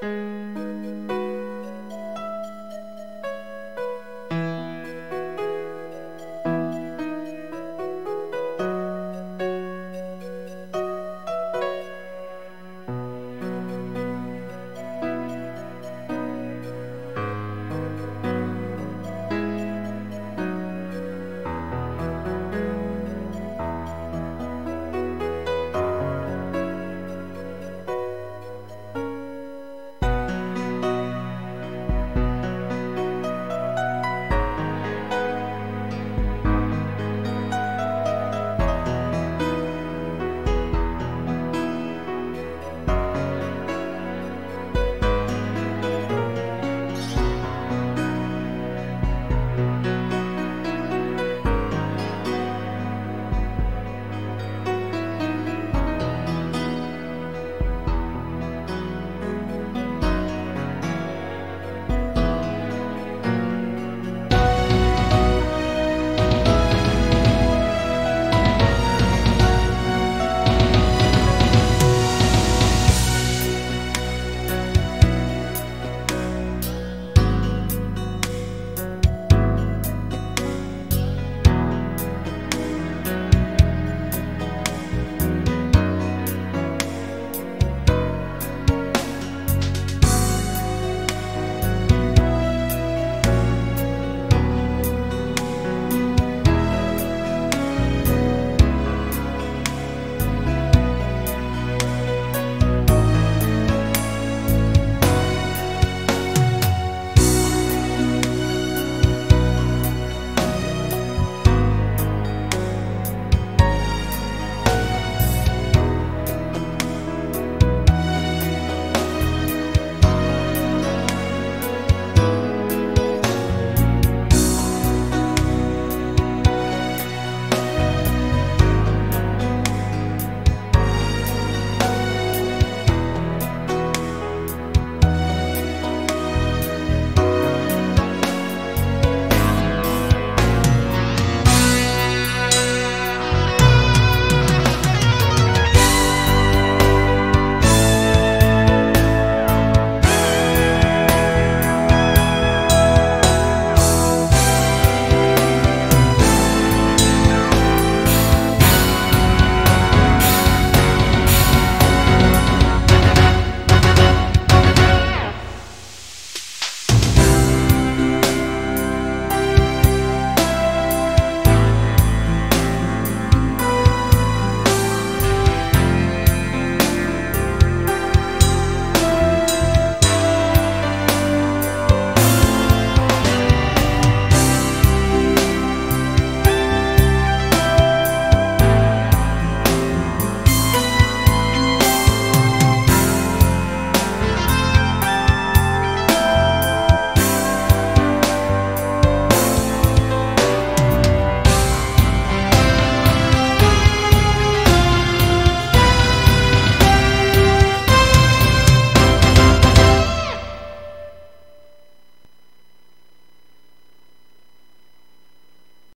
Música